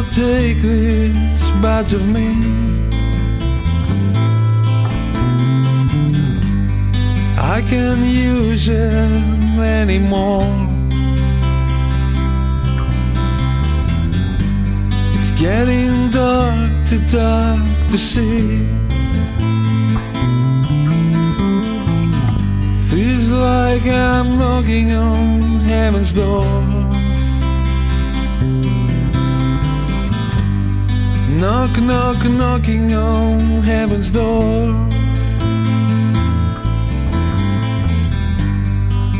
cannot take this part of me. I can't use it anymore. It's getting dark, too dark to see. Feels like I'm knocking on heaven's door. Knock, knock, knocking on heaven's door.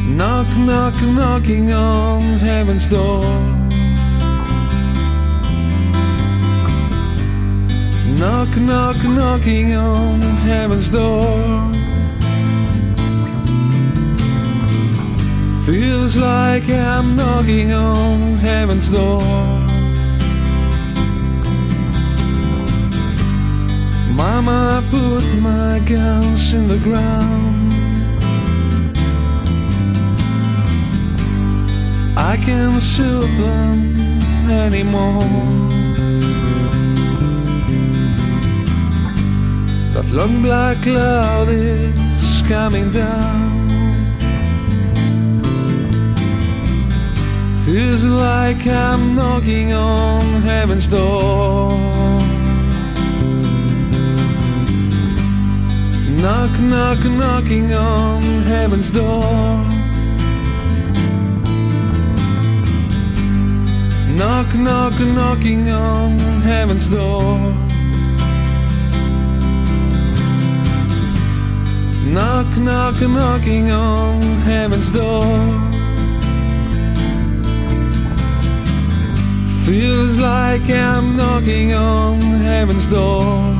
Knock, knock, knocking on heaven's door. Knock, knock, knocking on heaven's door. Feels like I'm knocking on heaven's door. Mama put my guns in the ground. I can't shoot them anymore. That long black cloud is coming down. Feels like I'm knocking on heaven's door. Knock, knock, knocking on heaven's door. Knock, knock, knocking on heaven's door. Knock, knock, knocking on heaven's door. Feels like I'm knocking on heaven's door.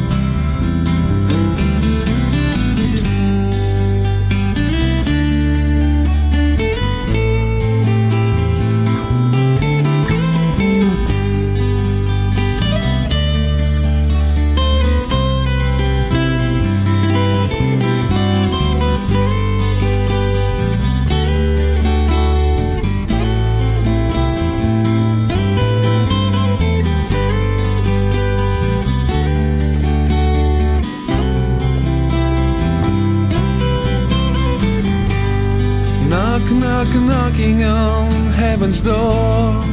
Knock, knock, knocking on heaven's door.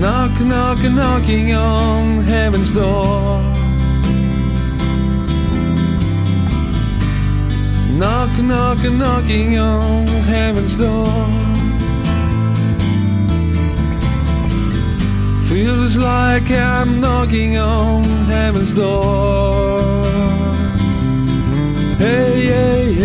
Knock, knock, knocking on heaven's door. Knock, knock, knocking on heaven's door. Feels like I'm knocking on heaven's door. Hey, yeah, yeah.